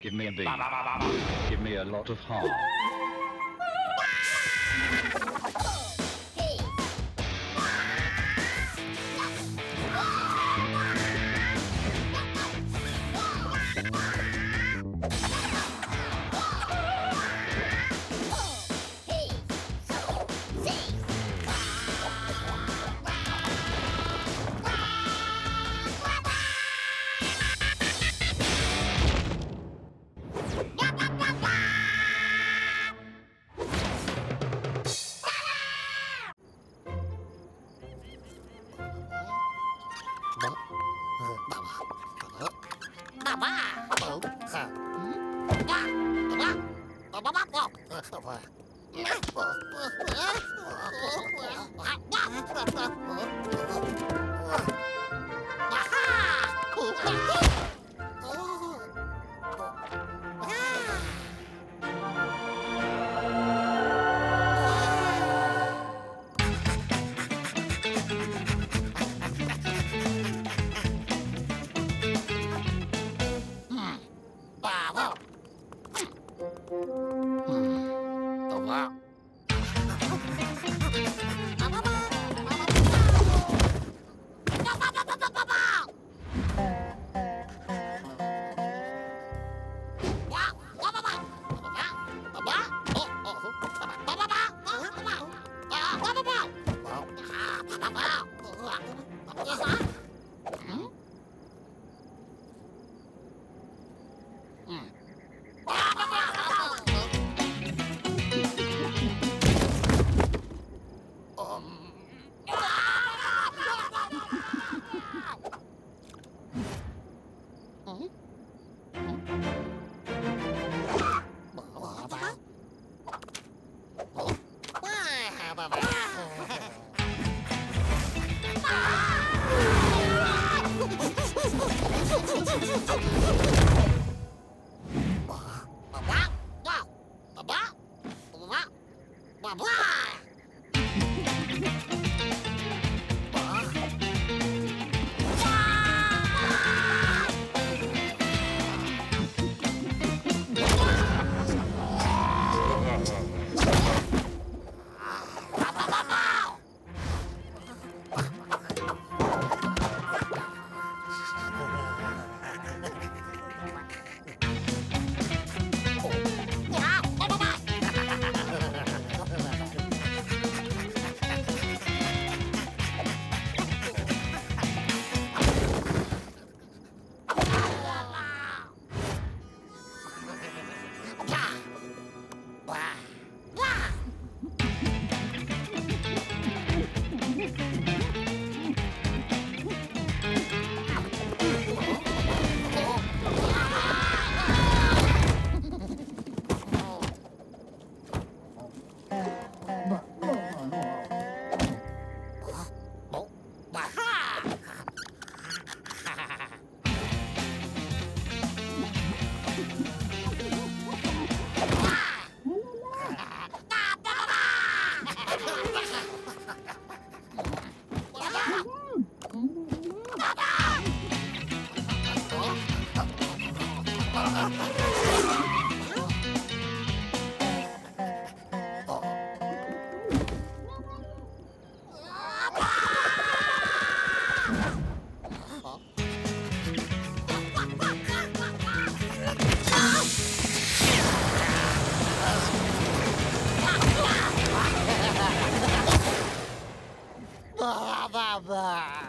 Give me a B. Give me a lot of Aha! あ？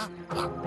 Ah, ah.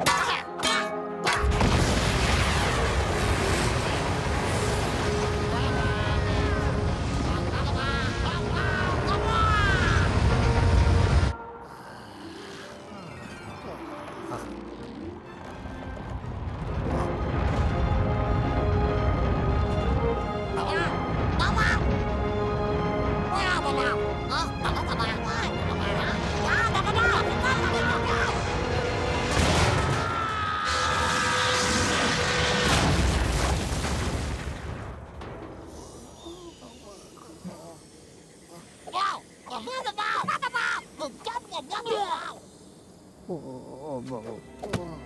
Wow, wow, wow.